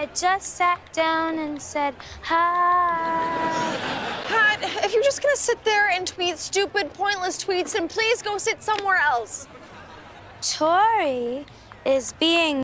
I just sat down and said hi. Pat, if you're just gonna sit there and tweet stupid, pointless tweets, then please go sit somewhere else. Tori is being